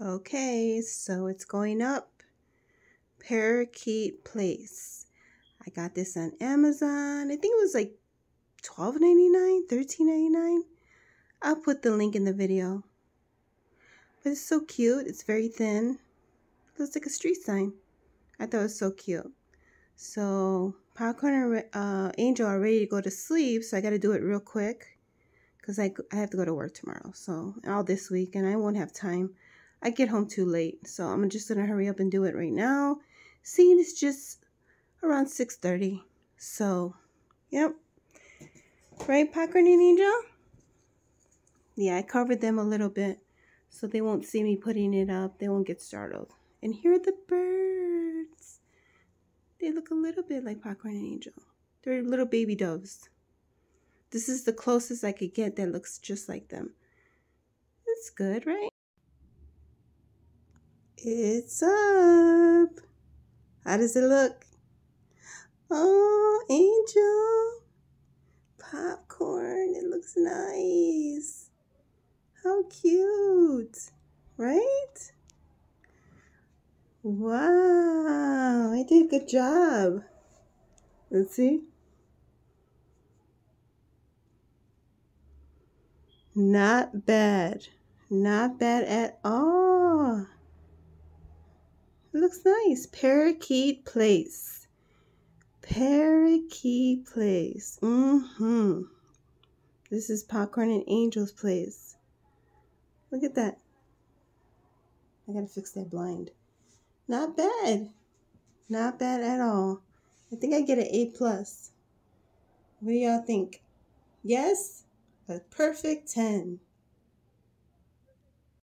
Okay, so it's going up. Parakeet Place. I got this on Amazon. I think it was like $12.99, $13.99. I'll put the link in the video. But it's so cute. It's very thin. It looks like a street sign. I thought it was so cute. So Popcorn and uh, Angel are ready to go to sleep, so I got to do it real quick because I, I have to go to work tomorrow. So all this week, and I won't have time. I get home too late, so I'm just gonna hurry up and do it right now. Seeing it's just around 6:30, so yep. Right, and Angel? Yeah, I covered them a little bit so they won't see me putting it up. They won't get startled. And here are the birds. They look a little bit like Popcorn and Angel. They're little baby doves. This is the closest I could get that looks just like them. It's good, right? It's up. How does it look? Oh, Angel. Popcorn. It looks nice. How cute. Right? Wow. I did a good job. Let's see. Not bad. Not bad at all. It looks nice. Parakeet Place. Parakeet Place. Mm-hmm. This is Popcorn and Angel's Place. Look at that. I gotta fix that blind. Not bad. Not bad at all. I think I get an A plus. What do y'all think? Yes? A perfect 10.